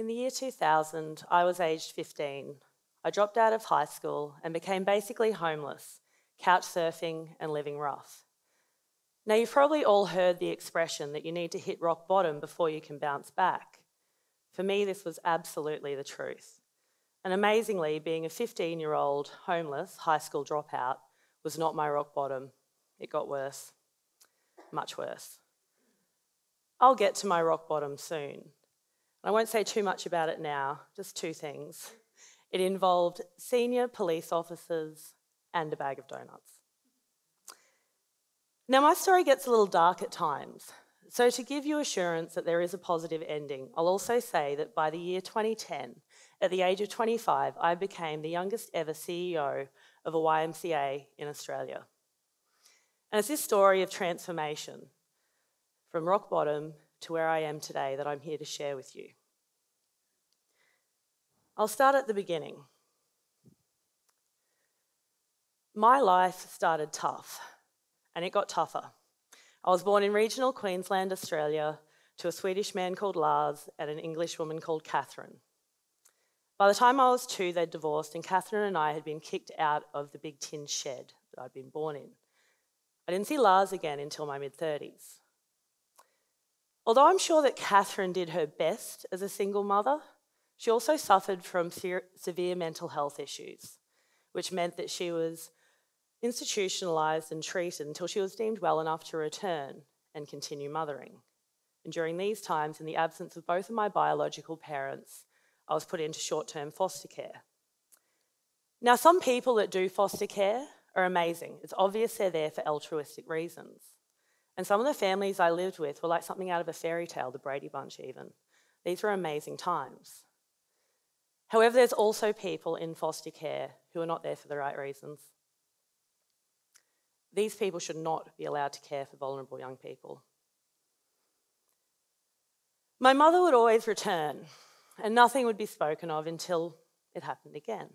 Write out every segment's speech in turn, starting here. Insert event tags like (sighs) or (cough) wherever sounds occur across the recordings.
In the year 2000, I was aged 15. I dropped out of high school and became basically homeless, couch surfing and living rough. Now, you've probably all heard the expression that you need to hit rock bottom before you can bounce back. For me, this was absolutely the truth. And amazingly, being a 15 year old homeless high school dropout was not my rock bottom. It got worse, much worse. I'll get to my rock bottom soon. I won't say too much about it now, just two things. It involved senior police officers and a bag of donuts. Now, my story gets a little dark at times. So, to give you assurance that there is a positive ending, I'll also say that by the year 2010, at the age of 25, I became the youngest ever CEO of a YMCA in Australia. And it's this story of transformation from rock bottom to where I am today that I'm here to share with you. I'll start at the beginning. My life started tough, and it got tougher. I was born in regional Queensland, Australia, to a Swedish man called Lars and an English woman called Catherine. By the time I was two, they'd divorced, and Catherine and I had been kicked out of the big tin shed that I'd been born in. I didn't see Lars again until my mid 30s. Although I'm sure that Catherine did her best as a single mother, she also suffered from severe mental health issues, which meant that she was institutionalised and treated until she was deemed well enough to return and continue mothering. And during these times, in the absence of both of my biological parents, I was put into short term foster care. Now, some people that do foster care are amazing. It's obvious they're there for altruistic reasons. And some of the families I lived with were like something out of a fairy tale, the Brady Bunch, even. These were amazing times. However, there's also people in foster care who are not there for the right reasons. These people should not be allowed to care for vulnerable young people. My mother would always return, and nothing would be spoken of until it happened again.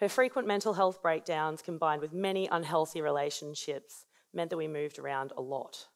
Her frequent mental health breakdowns, combined with many unhealthy relationships, meant that we moved around a lot.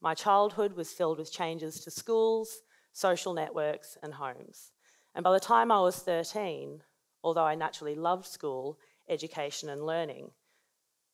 My childhood was filled with changes to schools, social networks, and homes. And by the time I was 13, although I naturally loved school, education, and learning,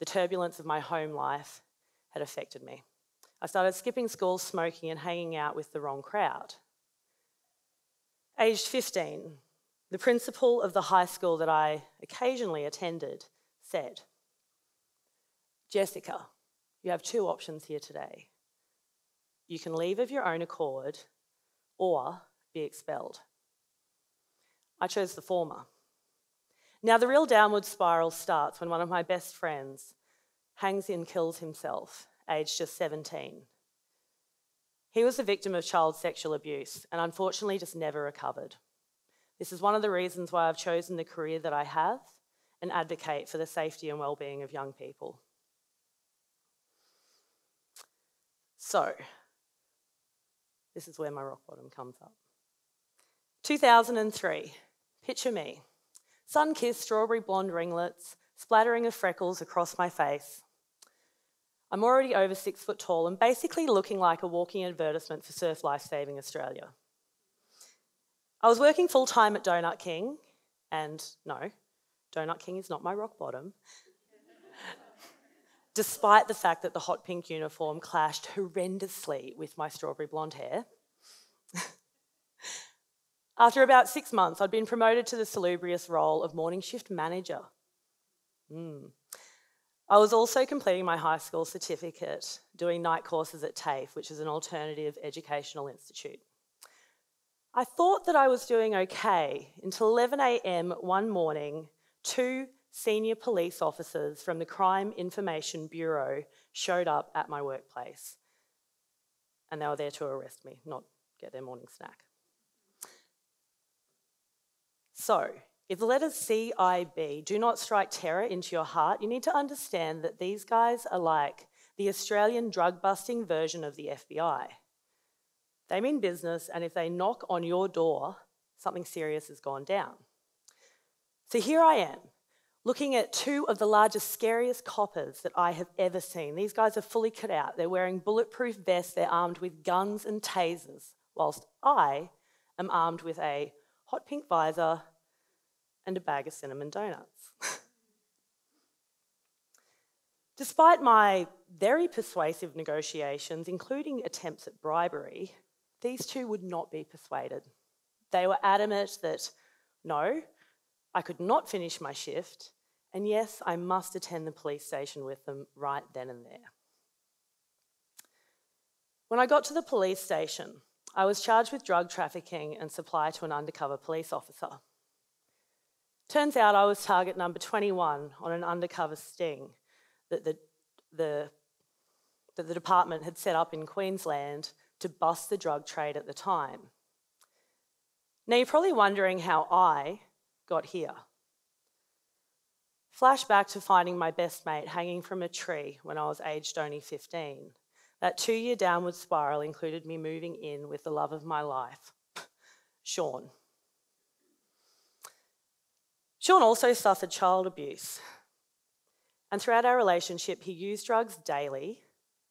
the turbulence of my home life had affected me. I started skipping school, smoking, and hanging out with the wrong crowd. Aged 15, the principal of the high school that I occasionally attended said, Jessica, you have two options here today. You can leave of your own accord or be expelled. I chose the former. Now, the real downward spiral starts when one of my best friends hangs and kills himself, aged just 17. He was the victim of child sexual abuse and unfortunately just never recovered. This is one of the reasons why I've chosen the career that I have and advocate for the safety and well-being of young people. So, this is where my rock bottom comes up. 2003, picture me, sun kissed strawberry blonde ringlets, splattering of freckles across my face. I'm already over six foot tall and basically looking like a walking advertisement for Surf Life Saving Australia. I was working full time at Donut King, and no, Donut King is not my rock bottom despite the fact that the hot pink uniform clashed horrendously with my strawberry blonde hair. After about six months, I'd been promoted to the salubrious role of morning shift manager. Mm. I was also completing my high school certificate, doing night courses at TAFE, which is an alternative educational institute. I thought that I was doing okay until 11am one morning, two senior police officers from the Crime Information Bureau showed up at my workplace. And they were there to arrest me, not get their morning snack. So, if the letters CIB do not strike terror into your heart, you need to understand that these guys are like the Australian drug busting version of the FBI. They mean business, and if they knock on your door, something serious has gone down. So here I am, looking at two of the largest, scariest coppers that I have ever seen. These guys are fully cut out. They're wearing bulletproof vests, they're armed with guns and tasers, whilst I am armed with a hot pink visor and a bag of cinnamon donuts. (laughs) Despite my very persuasive negotiations, including attempts at bribery, these two would not be persuaded. They were adamant that no, I could not finish my shift, and yes, I must attend the police station with them right then and there. When I got to the police station, I was charged with drug trafficking and supply to an undercover police officer. Turns out I was target number 21 on an undercover sting that the, the, that the department had set up in Queensland to bust the drug trade at the time. Now, you're probably wondering how I got here. Flashback to finding my best mate hanging from a tree when I was aged only 15. That two year downward spiral included me moving in with the love of my life, (laughs) Sean. Sean also suffered child abuse. And throughout our relationship, he used drugs daily,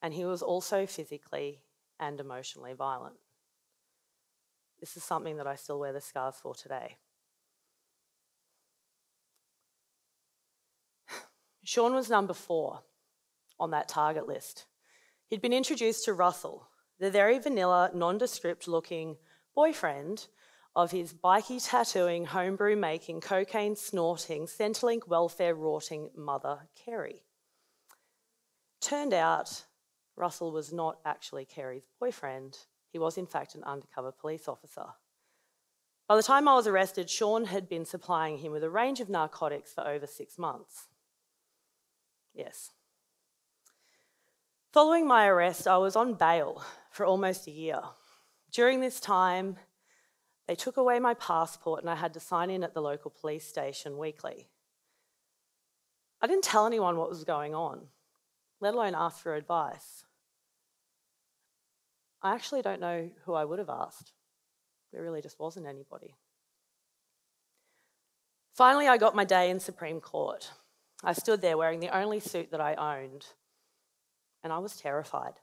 and he was also physically and emotionally violent. This is something that I still wear the scars for today. (sighs) Sean was number four on that target list. He'd been introduced to Russell, the very vanilla, nondescript looking boyfriend of his bikie tattooing, homebrew making, cocaine snorting, Centrelink welfare rorting mother, Kerry. Turned out Russell was not actually Kerry's boyfriend, he was, in fact, an undercover police officer. By the time I was arrested, Sean had been supplying him with a range of narcotics for over six months. Yes. Following my arrest, I was on bail for almost a year. During this time, they took away my passport and I had to sign in at the local police station weekly. I didn't tell anyone what was going on, let alone ask for advice. I actually don't know who I would have asked. There really just wasn't anybody. Finally, I got my day in Supreme Court. I stood there wearing the only suit that I owned, and I was terrified,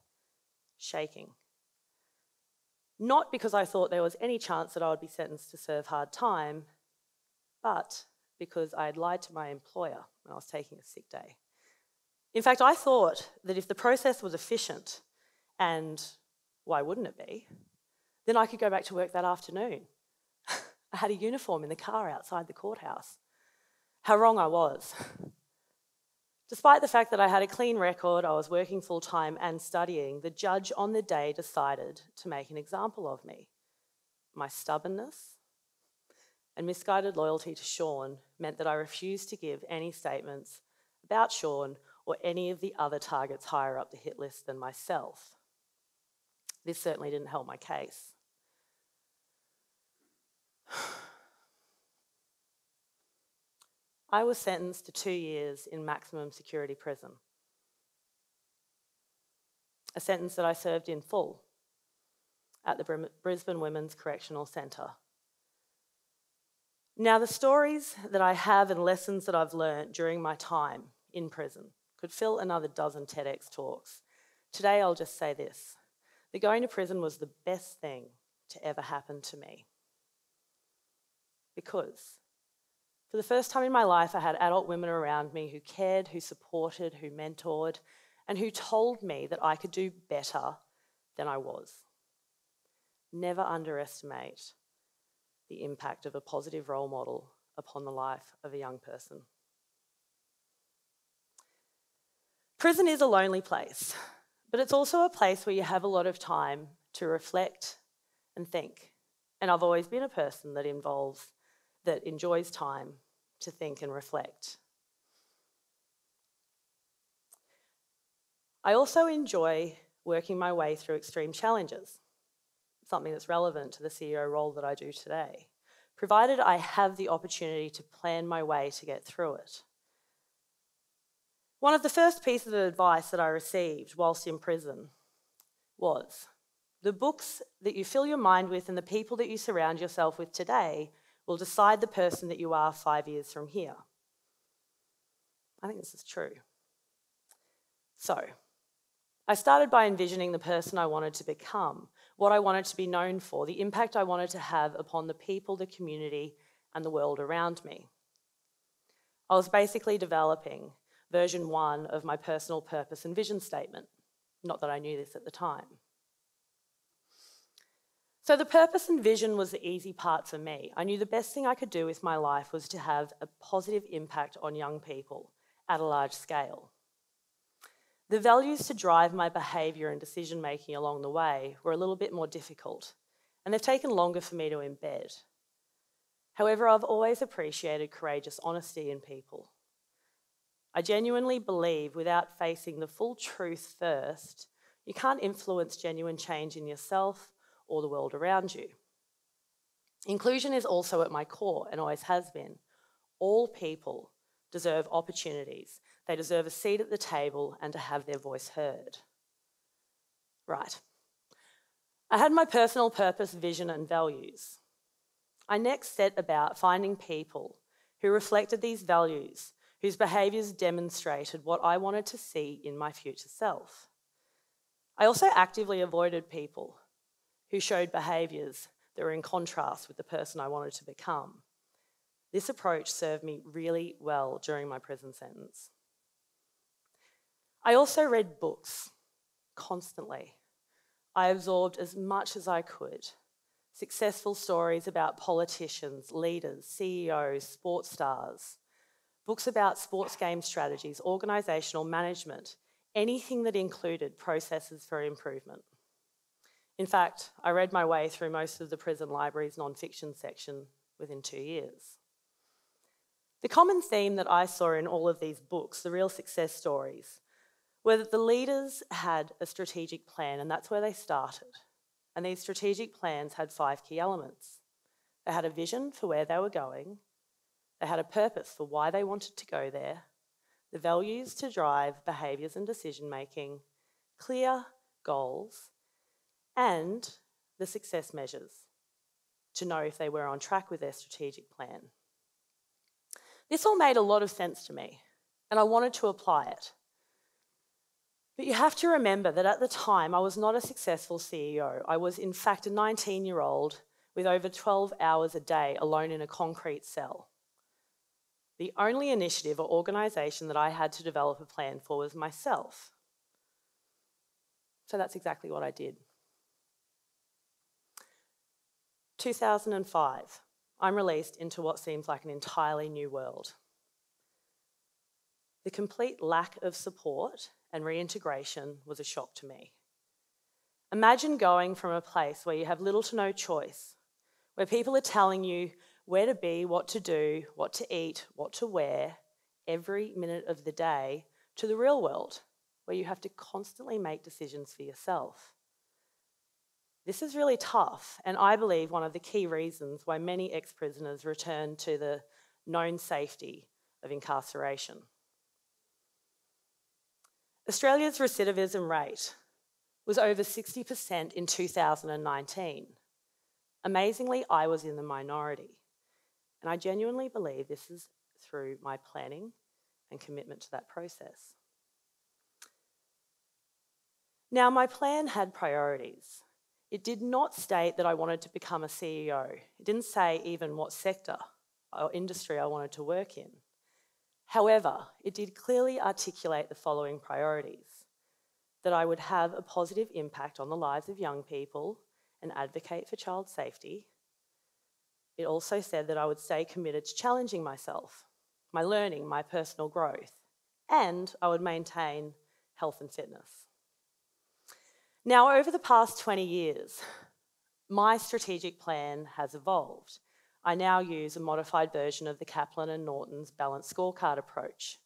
shaking. Not because I thought there was any chance that I would be sentenced to serve hard time, but because I had lied to my employer when I was taking a sick day. In fact, I thought that if the process was efficient and why wouldn't it be? Then I could go back to work that afternoon. (laughs) I had a uniform in the car outside the courthouse. How wrong I was. Despite the fact that I had a clean record, I was working full time and studying, the judge on the day decided to make an example of me. My stubbornness and misguided loyalty to Sean meant that I refused to give any statements about Sean or any of the other targets higher up the hit list than myself. This certainly didn't help my case. I was sentenced to two years in maximum security prison, a sentence that I served in full at the Brisbane Women's Correctional Centre. Now, the stories that I have and lessons that I've learnt during my time in prison could fill another dozen TEDx talks. Today, I'll just say this that going to prison was the best thing to ever happen to me. Because for the first time in my life, I had adult women around me who cared, who supported, who mentored, and who told me that I could do better than I was. Never underestimate the impact of a positive role model upon the life of a young person. Prison is a lonely place. But it's also a place where you have a lot of time to reflect and think. And I've always been a person that involves, that enjoys time to think and reflect. I also enjoy working my way through extreme challenges, something that's relevant to the CEO role that I do today, provided I have the opportunity to plan my way to get through it. One of the first pieces of advice that I received whilst in prison was the books that you fill your mind with and the people that you surround yourself with today will decide the person that you are five years from here. I think this is true. So, I started by envisioning the person I wanted to become, what I wanted to be known for, the impact I wanted to have upon the people, the community, and the world around me. I was basically developing version one of my personal purpose and vision statement. Not that I knew this at the time. So, the purpose and vision was the easy part for me. I knew the best thing I could do with my life was to have a positive impact on young people at a large scale. The values to drive my behaviour and decision making along the way were a little bit more difficult, and they've taken longer for me to embed. However, I've always appreciated courageous honesty in people. I genuinely believe without facing the full truth first, you can't influence genuine change in yourself or the world around you. Inclusion is also at my core and always has been. All people deserve opportunities, they deserve a seat at the table and to have their voice heard. Right. I had my personal purpose, vision, and values. I next set about finding people who reflected these values, whose behaviours demonstrated what I wanted to see in my future self. I also actively avoided people who showed behaviours that were in contrast with the person I wanted to become. This approach served me really well during my prison sentence. I also read books constantly. I absorbed as much as I could. Successful stories about politicians, leaders, CEOs, sports stars, books about sports game strategies, organisational management, anything that included processes for improvement. In fact, I read my way through most of the prison library's non-fiction section within two years. The common theme that I saw in all of these books, the real success stories, were that the leaders had a strategic plan, and that's where they started. And these strategic plans had five key elements. They had a vision for where they were going, they had a purpose for why they wanted to go there, the values to drive behaviours and decision making, clear goals, and the success measures to know if they were on track with their strategic plan. This all made a lot of sense to me, and I wanted to apply it. But you have to remember that at the time, I was not a successful CEO. I was, in fact, a 19 year old with over 12 hours a day alone in a concrete cell. The only initiative or organisation that I had to develop a plan for was myself. So that's exactly what I did. 2005, I'm released into what seems like an entirely new world. The complete lack of support and reintegration was a shock to me. Imagine going from a place where you have little to no choice, where people are telling you where to be, what to do, what to eat, what to wear every minute of the day, to the real world, where you have to constantly make decisions for yourself. This is really tough, and I believe one of the key reasons why many ex prisoners return to the known safety of incarceration. Australia's recidivism rate was over 60% in 2019. Amazingly, I was in the minority. And I genuinely believe this is through my planning and commitment to that process. Now, my plan had priorities. It did not state that I wanted to become a CEO. It didn't say even what sector or industry I wanted to work in. However, it did clearly articulate the following priorities that I would have a positive impact on the lives of young people and advocate for child safety. It also said that I would stay committed to challenging myself, my learning, my personal growth, and I would maintain health and fitness. Now, over the past 20 years, my strategic plan has evolved. I now use a modified version of the Kaplan and Norton's balanced scorecard approach.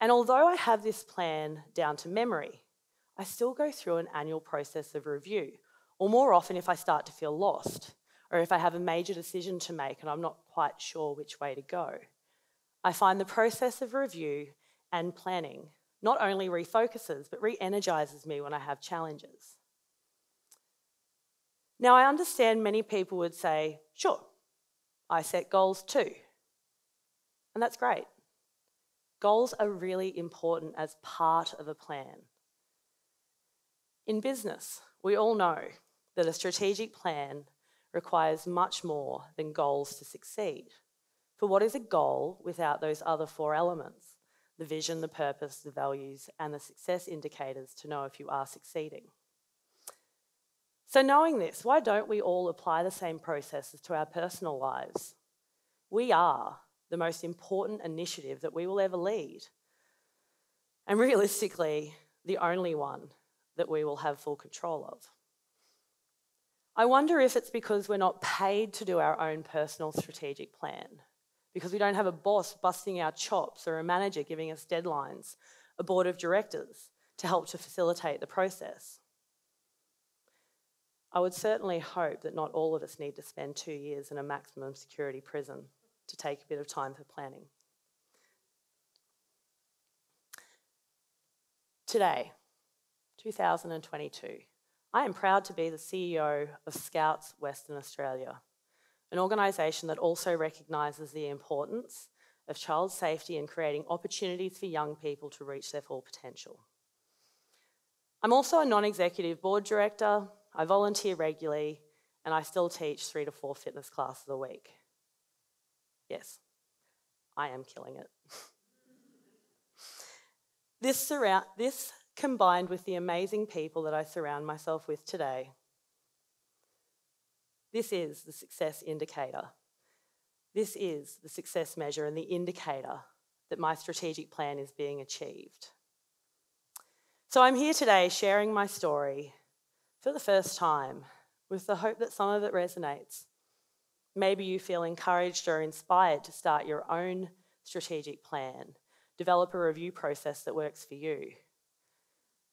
And although I have this plan down to memory, I still go through an annual process of review, or more often if I start to feel lost, or if I have a major decision to make and I'm not quite sure which way to go. I find the process of review and planning not only refocuses, but re energizes me when I have challenges. Now, I understand many people would say, sure, I set goals too. And that's great. Goals are really important as part of a plan. In business, We all know that a strategic plan requires much more than goals to succeed. For what is a goal without those other four elements? The vision, the purpose, the values, and the success indicators to know if you are succeeding. So, knowing this, why don't we all apply the same processes to our personal lives? We are the most important initiative that we will ever lead. And realistically, the only one that we will have full control of. I wonder if it's because we're not paid to do our own personal strategic plan, because we don't have a boss busting our chops or a manager giving us deadlines, a board of directors to help to facilitate the process. I would certainly hope that not all of us need to spend two years in a maximum security prison to take a bit of time for planning. Today, 2022, I am proud to be the CEO of Scouts Western Australia, an organisation that also recognises the importance of child safety and creating opportunities for young people to reach their full potential. I'm also a non executive board director I volunteer regularly, and I still teach three to four fitness classes a week. Yes, I am killing it. (laughs) this, surround, this combined with the amazing people that I surround myself with today, this is the success indicator. This is the success measure and the indicator that my strategic plan is being achieved. So I'm here today sharing my story for the first time with the hope that some of it resonates. Maybe you feel encouraged or inspired to start your own strategic plan, develop a review process that works for you.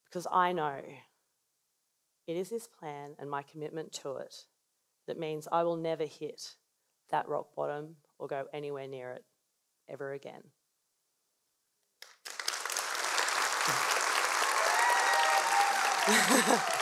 Because I know it is this plan and my commitment to it that means I will never hit that rock bottom or go anywhere near it ever again. (laughs)